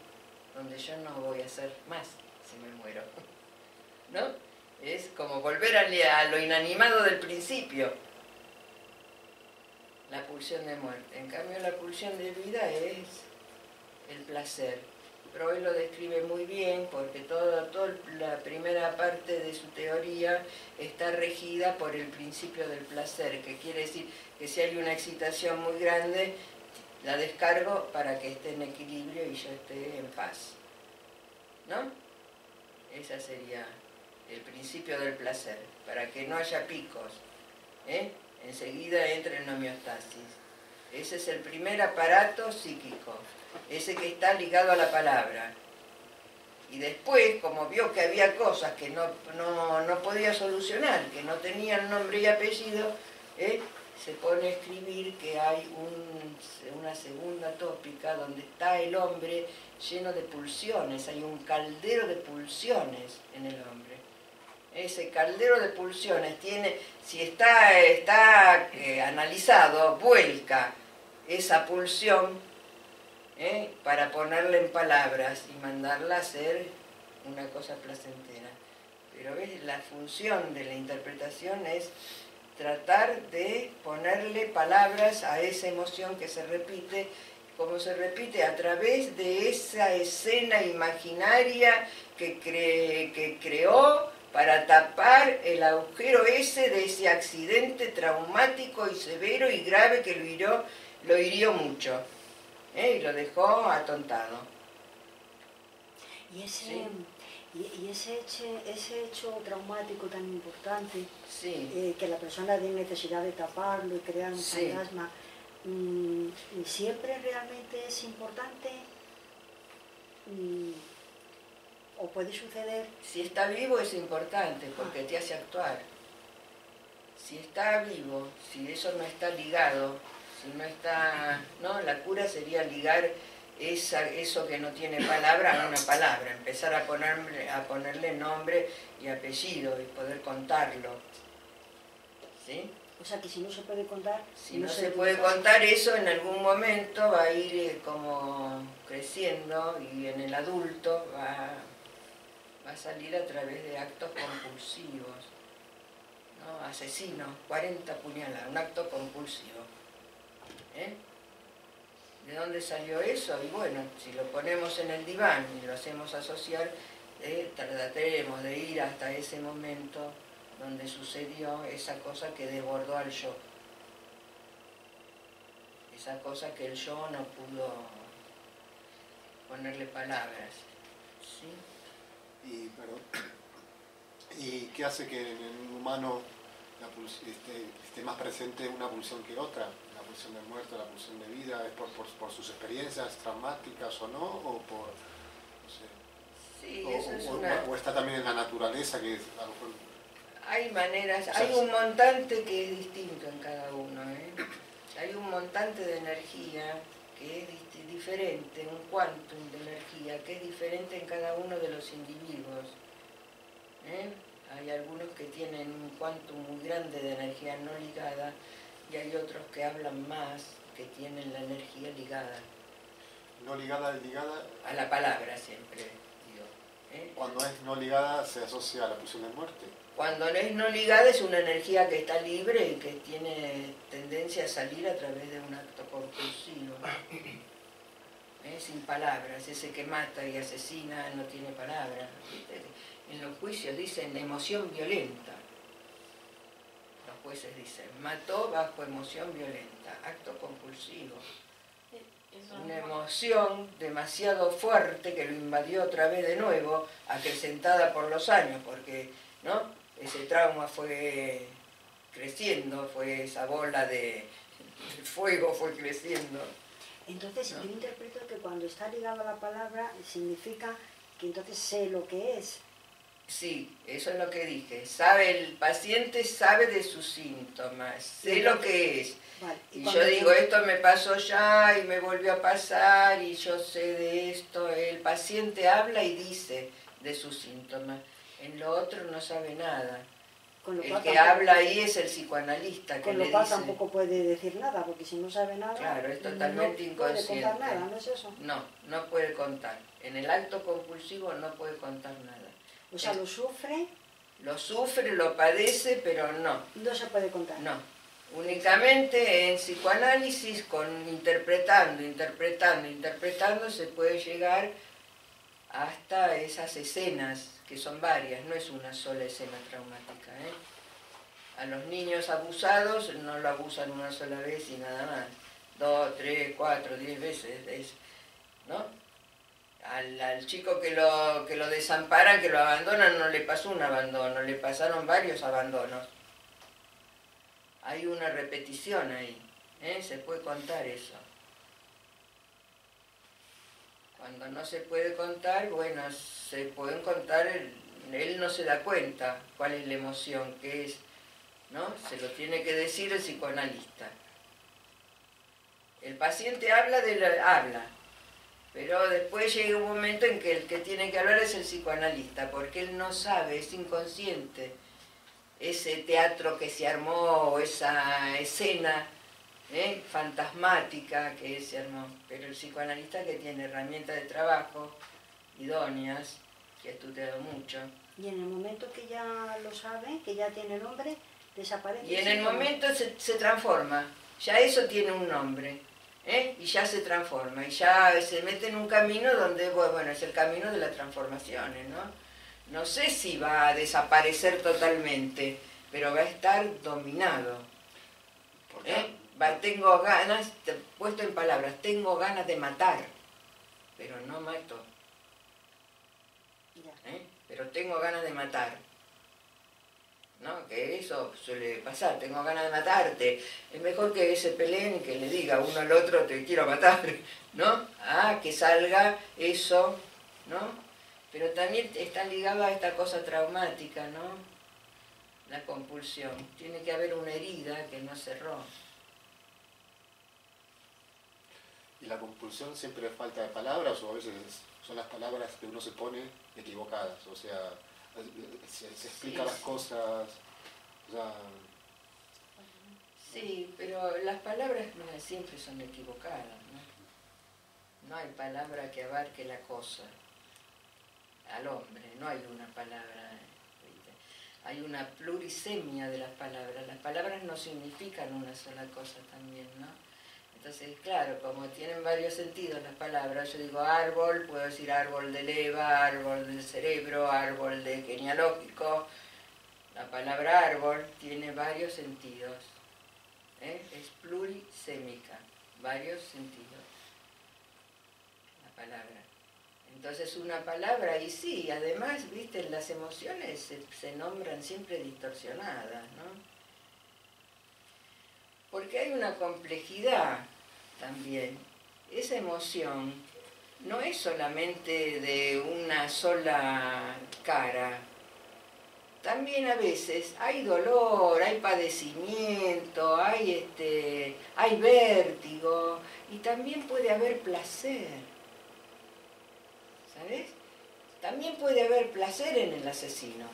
donde yo no voy a ser más si me muero. ¿No? Es como volver a, lo inanimado del principio. La pulsión de muerte. En cambio, la pulsión de vida es el placer. Freud lo describe muy bien porque toda, toda la primera parte de su teoría está regida por el principio del placer, que quiere decir que si hay una excitación muy grande, la descargo para que esté en equilibrio y yo esté en paz. ¿No? Ese sería el principio del placer, para que no haya picos. ¿eh? Enseguida entra en homeostasis. Ese es el primer aparato psíquico ese que está ligado a la palabra. Y después, como vio que había cosas que no, podía solucionar, que no tenían nombre y apellido, ¿eh? se pone a escribir que hay una segunda tópica donde está el hombre lleno de pulsiones, hay un caldero de pulsiones en el hombre. Ese caldero de pulsiones tiene, si está, está eh, analizado, vuelca esa pulsión ¿eh? para ponerla en palabras y mandarla a hacer una cosa placentera. Pero ¿ves? la función de la interpretación es tratar de ponerle palabras a esa emoción que se repite, como se repite a través de esa escena imaginaria que, que creó para tapar el agujero ese de ese accidente traumático y severo y grave que lo hirió, lo hirió mucho. ¿eh? y lo dejó atontado. Y ese, y, ese, hecho, traumático tan importante, eh, que la persona tiene necesidad de taparlo y crear un fantasma, mm, ¿siempre realmente es importante? Mm, ¿O puede suceder? Si está vivo es importante porque te hace actuar. Si está vivo, si eso no está ligado no está, ¿no? La cura sería ligar esa, eso que no tiene palabra a una palabra, empezar a ponerle, a ponerle nombre y apellido y poder contarlo. ¿Sí? O sea que si no se puede contar... Si no, se, puede contar eso, en algún momento va a ir eh, como creciendo y en el adulto va, va a salir a través de actos compulsivos. ¿no? Asesino, 40 puñaladas, un acto compulsivo. ¿Eh? ¿De dónde salió eso? Y bueno, si lo ponemos en el diván y lo hacemos asociar, eh, trataremos de ir hasta ese momento donde sucedió esa cosa que desbordó al yo. Esa cosa que el yo no pudo ponerle palabras. Y, ¿Y qué hace que en un humano esté más presente una pulsión que otra? pulsión de muerte, la pulsión de vida, es por, por, sus experiencias traumáticas o no, o por, no sé, sí, eso es una... o, está también en la naturaleza, que a lo mejor... Hay maneras, hay un montante que es distinto en cada uno, ¿eh? hay un montante de energía que es diferente, un quantum de energía que es diferente en cada uno de los individuos. ¿eh? Hay algunos que tienen un quantum muy grande de energía no ligada y hay otros que hablan más, que tienen la energía ligada. No ligada, ligada. A la palabra siempre, digo. ¿eh? Cuando es no ligada se asocia a la pulsión de muerte. Cuando no es no ligada es una energía que está libre y que tiene tendencia a salir a través de un acto compulsivo. ¿Eh? Sin palabras, ese que mata y asesina no tiene palabras. En los juicios dicen emoción violenta jueces dicen, mató bajo emoción violenta, acto compulsivo. Una emoción demasiado fuerte que lo invadió otra vez de nuevo, acrecentada por los años, porque ¿no? Ese trauma fue creciendo, fue esa bola de, fuego fue creciendo. Entonces yo interpreto que cuando está ligado a la palabra significa que entonces sé lo que es, Sí, eso es lo que dije. Sabe, el paciente sabe de sus síntomas, sé lo que es. y, yo digo, esto me pasó ya y me volvió a pasar y yo sé de esto. El paciente habla y dice de sus síntomas. En lo otro no sabe nada. el que habla ahí es el psicoanalista. Que con lo cual tampoco puede decir nada, porque si no sabe nada. Claro, es totalmente no inconsciente. Puede contar nada, ¿no es eso? No, no puede contar. En el acto compulsivo no puede contar nada. O sea, lo sufre. lo sufre, lo padece, pero no. No se puede contar. No, únicamente en psicoanálisis, con interpretando, interpretando, interpretando, se puede llegar hasta esas escenas, que son varias, no es una sola escena traumática. ¿eh? A los niños abusados no lo abusan una sola vez y nada más, dos, tres, cuatro, diez veces, ¿no? Al, al, chico que lo, que lo desamparan, que lo abandonan, no le pasó un abandono, le pasaron varios abandonos hay una repetición ahí, ¿eh? se puede contar eso. Cuando no se puede contar, bueno, se pueden contar, él, no se da cuenta cuál es la emoción, qué es, ¿no? Se lo tiene que decir el psicoanalista. El paciente habla de la, habla, pero después llega un momento en que el que tiene que hablar es el psicoanalista, porque él no sabe, es inconsciente ese teatro que se armó, esa escena ¿eh? fantasmática que se armó. Pero el psicoanalista que tiene herramientas de trabajo idóneas, que ha estudiado mucho. Y en el momento que ya lo sabe, que ya tiene nombre, desaparece. Y en el momento se, se transforma, ya eso tiene un nombre. ¿eh? y ya se transforma, y ya se mete en un camino donde, bueno, es el camino de las transformaciones, ¿no? no sé si va a desaparecer totalmente, pero va a estar dominado. ¿Eh? Tengo ganas, puesto en palabras, tengo ganas de matar, pero no mato. ¿Eh? Pero tengo ganas de matar. ¿No? Que eso suele pasar, tengo ganas de matarte. Es mejor que se peleen y que le diga uno al otro te quiero matar, ¿no? Ah, que salga eso, ¿no? Pero también está ligado a esta cosa traumática, ¿no? La compulsión. Tiene que haber una herida que no cerró. ¿Y la compulsión siempre es falta de palabras o a veces son las palabras que uno se pone equivocadas? O sea, se, explica las cosas. Sí, pero las palabras siempre son equivocadas, ¿no? No hay palabra que abarque la cosa al hombre, no hay una palabra, hay una plurisemia de las palabras, las palabras no significan una sola cosa también, ¿no? Entonces, claro, como tienen varios sentidos las palabras, yo digo árbol, puedo decir árbol de leva, árbol del cerebro, árbol de genealógico, la palabra árbol tiene varios sentidos, ¿eh? es plurisémica, varios sentidos, la palabra. Entonces una palabra, y sí, además, viste, las emociones se, nombran siempre distorsionadas, ¿no? Porque hay una complejidad también. Esa emoción no es solamente de una sola cara. También a veces hay dolor, hay padecimiento, hay, este, hay vértigo y también puede haber placer. ¿sabes? También puede haber placer en el asesino,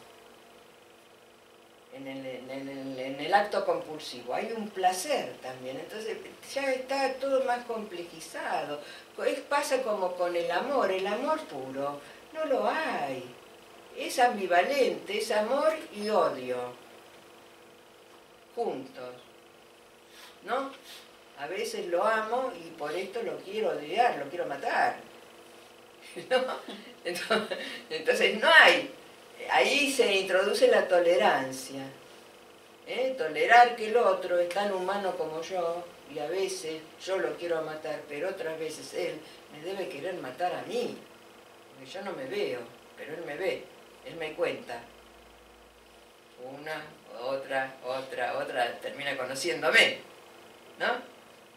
en el, acto compulsivo. Hay un placer también, entonces ya está todo más complejizado. pasa como con el amor, el amor puro, no lo hay. Es ambivalente, es amor y odio, juntos. ¿No? A veces lo amo y por esto lo quiero odiar, lo quiero matar Entonces, no hay, ahí se introduce la tolerancia. ¿eh? Tolerar que el otro es tan humano como yo y a veces yo lo quiero matar, pero otras veces él me debe querer matar a mí, porque yo no me veo, pero él me ve, él me cuenta. Una, otra, otra, otra, termina conociéndome, ¿no?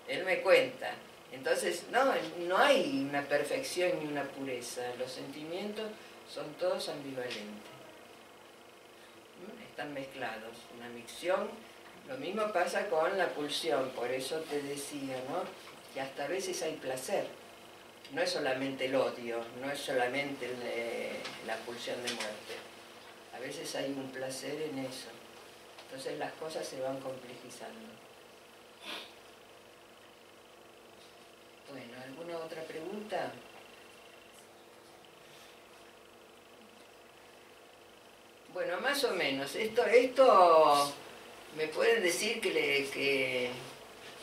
Él me cuenta. Entonces, no, no hay una perfección ni una pureza. Los sentimientos son todos ambivalentes. Están mezclados. Una micción. Lo mismo pasa con la pulsión. Por eso te decía, ¿no? Que hasta a veces hay placer. No es solamente el odio, no es solamente la pulsión de muerte. A veces hay un placer en eso. Entonces las cosas se van complejizando. Bueno, ¿alguna otra pregunta? Bueno, más o menos. Esto, esto ¿me pueden decir que, le, que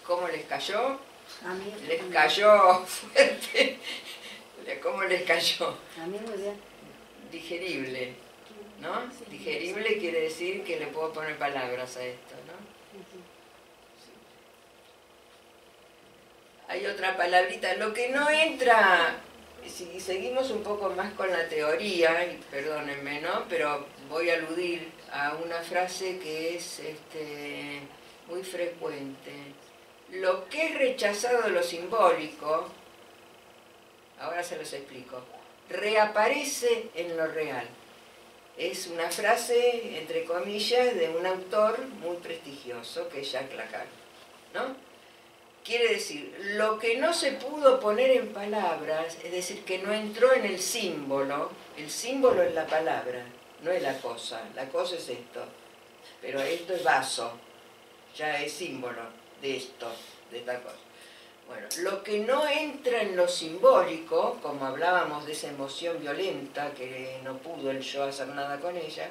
cómo les cayó? A mí, Les cayó fuerte. ¿Cómo les cayó? A mí muy bien. Digerible, ¿no? Digerible quiere decir que le puedo poner palabras a esto, ¿no? Hay otra palabrita. Lo que no entra, si seguimos un poco más con la teoría, y perdónenme, ¿no? Pero voy a aludir a una frase que es este, muy frecuente. Lo que es rechazado de lo simbólico, ahora se los explico, reaparece en lo real. Es una frase, entre comillas, de un autor muy prestigioso, que es Jacques Lacan, ¿no? Quiere decir, lo que no se pudo poner en palabras, es decir, que no entró en el símbolo, el símbolo es la palabra, no es la cosa, la cosa es esto, pero esto es vaso, ya es símbolo de esto, de esta cosa. Bueno, lo que no entra en lo simbólico, como hablábamos de esa emoción violenta que no pudo el yo hacer nada con ella,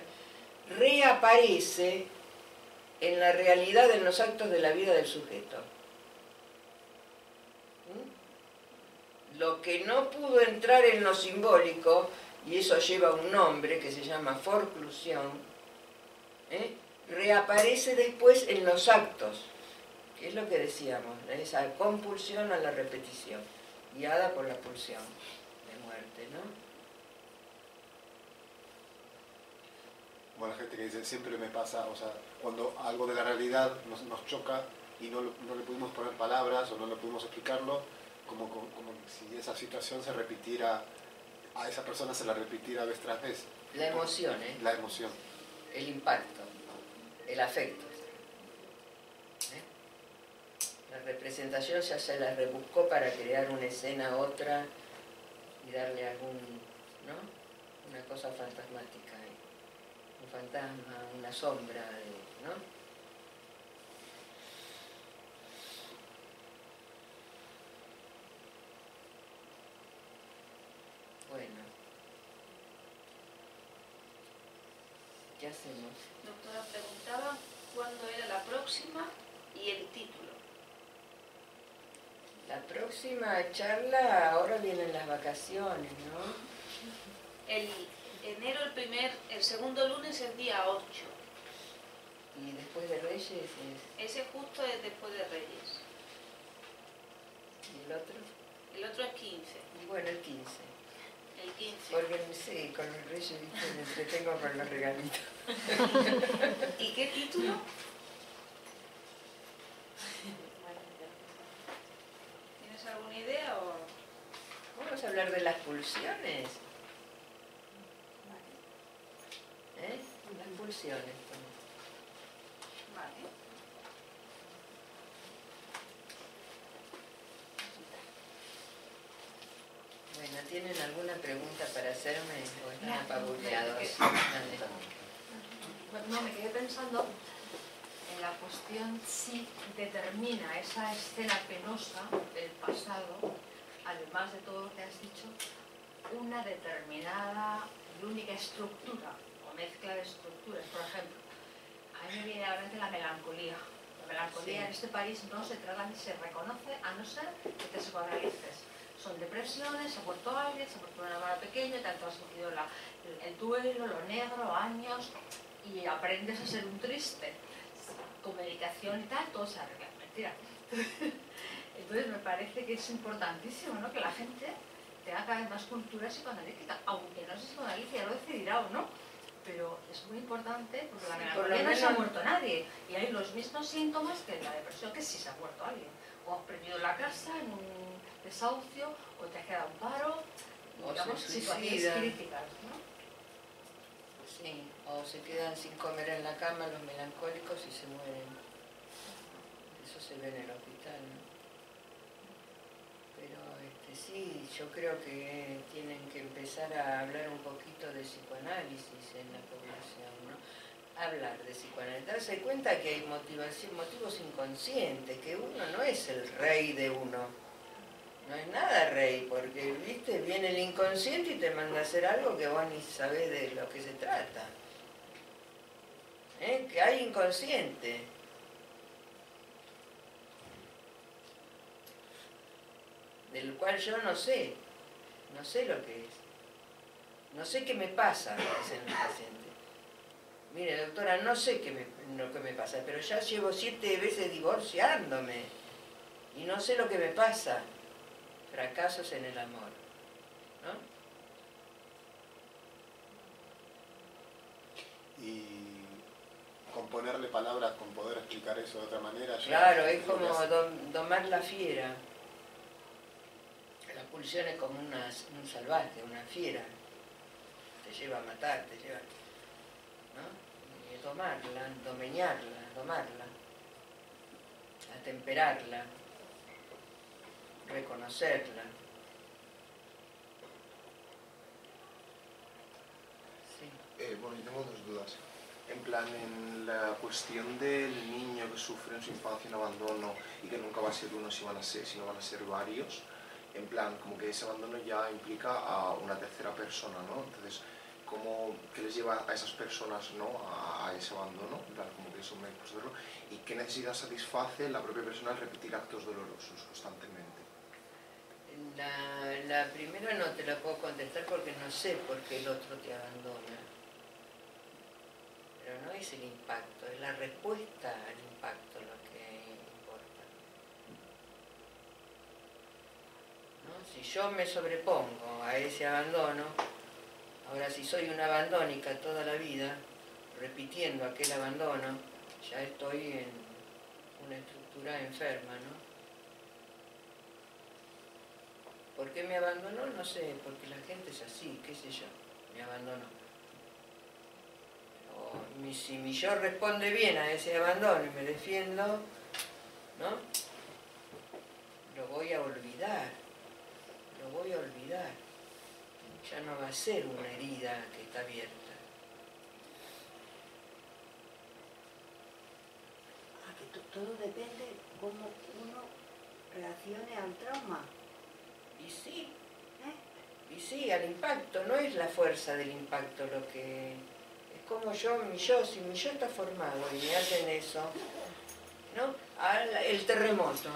reaparece en la realidad en los actos de la vida del sujeto. lo que no pudo entrar en lo simbólico, y eso lleva un nombre que se llama forclusión, ¿eh? reaparece después en los actos, que es lo que decíamos, esa compulsión a la repetición, guiada por la pulsión de muerte, ¿no? Bueno, gente que dice, siempre me pasa, o sea, cuando algo de la realidad nos, nos choca y no, no le pudimos poner palabras o no le pudimos explicarlo, como, como, si esa situación se repitiera, a esa persona se la repitiera vez tras vez. La emoción, ¿eh? La emoción. El impacto, el afecto. ¿eh? La representación ya se la rebuscó para crear una escena, otra, y darle algún, ¿no? Una cosa fantasmática, ¿eh? un fantasma, una sombra, ¿no? Bueno. ¿Qué hacemos? Doctora, preguntaba cuándo era la próxima y el título. La próxima charla, ahora vienen las vacaciones, ¿no? El enero, el primer, el segundo lunes es día 8. Y después de Reyes es... Ese justo es después de Reyes. ¿Y el otro? El otro es 15. Bueno, el 15. El 15. Porque sí, con Reyes ¿viste? me entretengo con los regalitos. ¿Y qué título? ¿Tienes alguna idea o...? Vamos a hablar de las pulsiones. ¿Eh? Las pulsiones. Vale. Bueno, ¿tienen alguna pregunta para hacerme o están. Bueno, no, me quedé pensando en la cuestión si determina esa escena penosa del pasado, además de todo lo que has dicho, una determinada y única estructura o mezcla de estructuras. Por ejemplo, a mí me viene a la mente la melancolía. La melancolía Sí. en este país no se trata ni se reconoce a no ser que te psicoanalices. Son depresiones, se ha muerto alguien, se ha muerto una hermana pequeña, te han transmitido la- el, el duelo, lo negro, años, y aprendes a ser un triste. Con medicación y tal, todo se arregla. Mentira. Entonces me parece que es importantísimo ¿no? que la gente tenga cada vez más cultura psicoanalítica, aunque no se psicoanalice, ya lo decidirá o no. Pero es muy importante porque la Sí, melancolía no se ha muerto nadie. Y hay los mismos síntomas que en la depresión, que sí se ha muerto alguien. O has perdido la casa en un desahucio, o te ha quedado un paro, O digamos, se situaciones críticas. ¿no? Sí, o se quedan sin comer en la cama los melancólicos y se mueren. Eso se ve en el hospital, ¿no? Pero este, sí, yo creo que tienen que empezar a hablar un poquito de psicoanálisis en la población, ¿no? Hablar de psicoanálisis, darse cuenta que hay motivación, motivos inconscientes, que uno no es el rey de uno. No es nada rey, porque, viste, viene el inconsciente y te manda a hacer algo que vos ni sabés de lo que se trata. ¿eh? que hay inconsciente. Del cual yo no sé, no sé lo que es. No sé qué me pasa, dicen los pacientes. Mire, doctora, no sé qué lo que me pasa, pero ya llevo siete veces divorciándome y no sé lo que me pasa. Fracasos en el amor. ¿no? Y con ponerle palabras, con poder explicar eso de otra manera. Claro, es como dom- domar la fiera. La pulsión es como una, un salvaje, una fiera. Te lleva a matar, te lleva. ¿No? Y domarla, domeñarla, domarla. Atemperarla. Reconocerla. Sí. Eh, bueno, yo tengo dos dudas. En plan, en la cuestión del niño que sufre en su infancia un abandono y que nunca va a ser uno, si van a ser, sino van a ser varios, en plan, como que ese abandono ya implica a una tercera persona, ¿no? Entonces, ¿cómo, ¿qué les lleva a esas personas ¿no? a, ese abandono? En como que de dolor. ¿Y qué necesidad satisface la propia persona al repetir actos dolorosos constantemente? La, la primera no te la puedo contestar porque no sé por qué el otro te abandona. Pero no es el impacto, es la respuesta al impacto lo que importa. ¿No? Si yo me sobrepongo a ese abandono, ahora si soy una abandónica toda la vida, repitiendo aquel abandono, ya estoy en una estructura enferma, ¿no? ¿Por qué me abandonó? No sé, porque la gente es así, qué sé yo, me abandonó. O si mi yo responde bien a ese abandono y me defiendo, ¿no? Lo voy a olvidar, lo voy a olvidar. Ya no va a ser una herida que está abierta. Ah, que to- todo depende cómo uno reaccione al trauma. Y sí, ¿eh? Y sí, al impacto, no es la fuerza del impacto lo que... Es como yo, mi yo, si mi yo está formado y me hacen eso, ¿no? Al- el terremoto,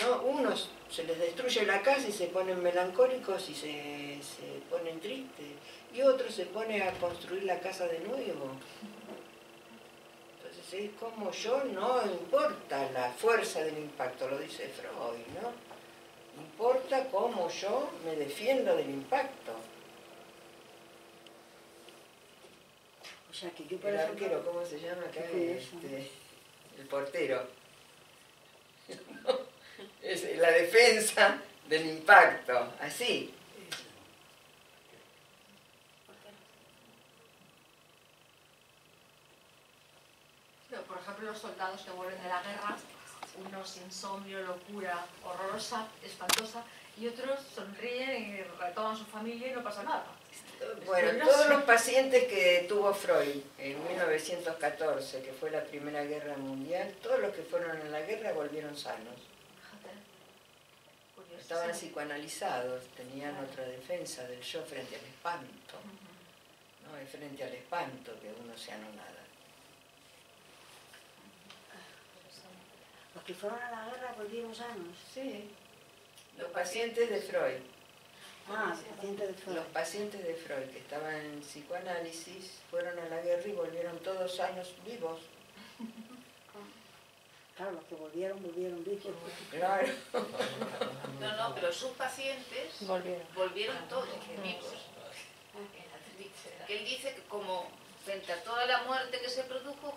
¿no? Unos se les destruye la casa y se ponen melancólicos y se, se ponen tristes, y otros se ponen a construir la casa de nuevo. Entonces es como yo, no importa la fuerza del impacto, lo dice Freud, ¿no? Importa cómo yo me defiendo del impacto. O sea que yo, por El ejemplo, arquero, ¿cómo se llama acá? Este, el portero. Es la defensa del impacto, así. Por ejemplo, los soldados que vuelven de la guerra, unos insomnio, locura horrorosa, espantosa, y otros sonríen y retoman su familia y no pasa nada. Bueno, todos los pacientes que tuvo Freud en 1914, que fue la Primera Guerra Mundial, todos los que fueron a la guerra volvieron sanos. Estaban psicoanalizados, tenían otra defensa del yo frente al espanto. ¿no? Frente al espanto que uno se anonada. Los que fueron a la guerra volvieron sanos. Sí. Los pacientes de Freud, Ah, pacientes de Freud. los pacientes de Freud que estaban en psicoanálisis, fueron a la guerra y volvieron todos sanos vivos. Claro, los que volvieron, volvieron vivos. Claro. No, no, pero sus pacientes Volvieron. volvieron todos vivos. Que él dice que como frente a toda la muerte que se produjo,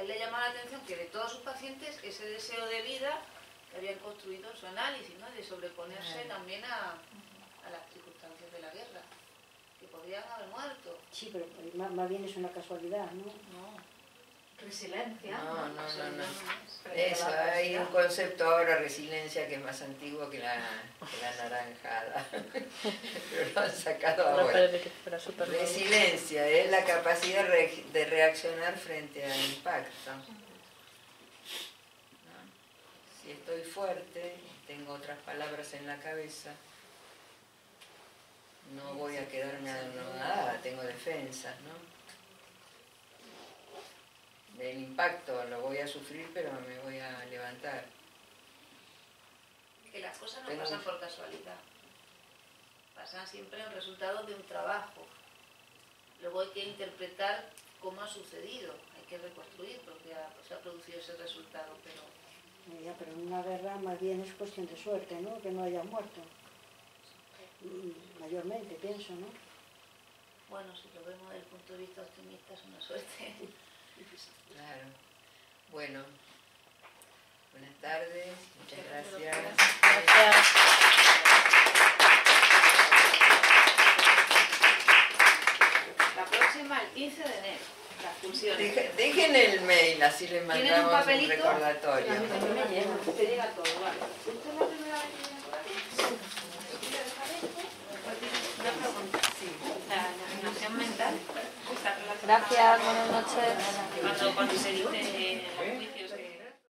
él le llama la atención que de todos sus pacientes ese deseo de vida que habían construido en su análisis, ¿no? de sobreponerse Claro. también a, a las circunstancias de la guerra, que podrían haber muerto. Sí, pero más, más bien es una casualidad, ¿no? No, Resiliencia. No, no, eso no, no. Eso, hay un concepto ahora, resiliencia, que es más antiguo que la, que la naranjada. Pero lo han sacado ahora. Resiliencia es la capacidad de reaccionar frente al impacto. ¿no? Si estoy fuerte, tengo otras palabras en la cabeza, no voy a quedarme anonadada, tengo defensas, ¿no? Del impacto lo voy a sufrir, pero me voy a levantar. Que las cosas no Tengo pasan por casualidad. Pasan siempre en resultado de un trabajo. Luego hay que interpretar cómo ha sucedido. Hay que reconstruir porque ha- se ha producido ese resultado. Pero Ya, pero en una guerra más bien es cuestión de suerte, ¿no? Que no hayas muerto. Mayormente, pienso, ¿no? bueno, si lo vemos desde el punto de vista optimista es una suerte. Claro. Bueno, buenas tardes, muchas gracias. Gracias. La próxima, el 15 de enero, las funciones. Deje- Dejen el mail, así les mandamos un papelito? recordatorio. A mí también me llega. Te llega todo, vale. ¿Usted es la primera vez Gracias, buenas noches.